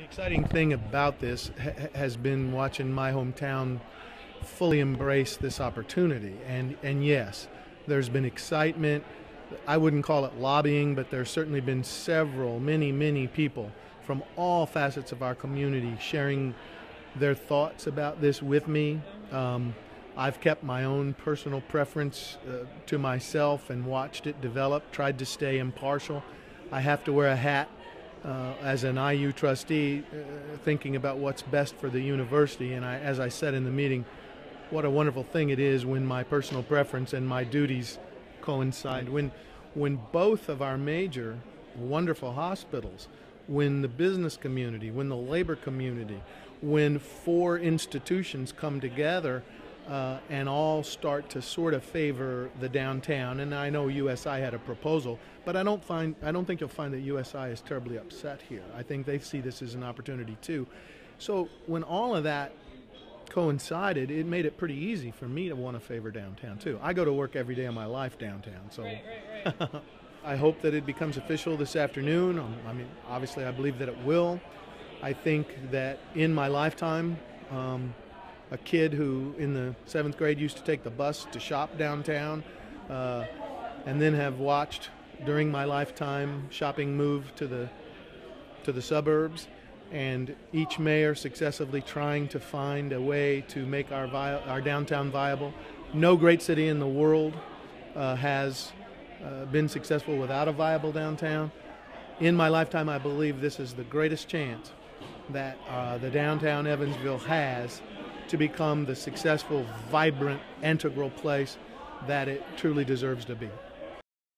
The exciting thing about this ha- has been watching my hometown fully embrace this opportunity. And, and yes, there's been excitement. I wouldn't call it lobbying, but there's certainly been several, many, many people from all facets of our community sharing their thoughts about this with me. Um, I've kept my own personal preference uh, to myself and watched it develop, tried to stay impartial. I have to wear a hat uh, as an IU trustee, uh, thinking about what's best for the university. And I, as I said in the meeting, what a wonderful thing it is when my personal preference and my duties coincide. When, when both of our major wonderful hospitals, when the business community, when the labor community, when four institutions come together uh, and all start to sort of favor the downtown. And I know USI had a proposal, but I don't find I don't think you'll find that USI is terribly upset here. I think they see this as an opportunity too. So when all of that coincided, it made it pretty easy for me to want to favor downtown too. I go to work every day of my life downtown, so right, right, right. I hope that it becomes official this afternoon. Um, I mean, obviously, I believe that it will. I think that in my lifetime, um, a kid who in the seventh grade used to take the bus to shop downtown, uh, and then have watched during my lifetime shopping move to the to the suburbs, and each mayor successively trying to find a way to make our vi- our downtown viable. No great city in the world uh, has uh, been successful without a viable downtown. In my lifetime, I believe this is the greatest chance that uh, the downtown Evansville has to become the successful, vibrant, integral place that it truly deserves to be.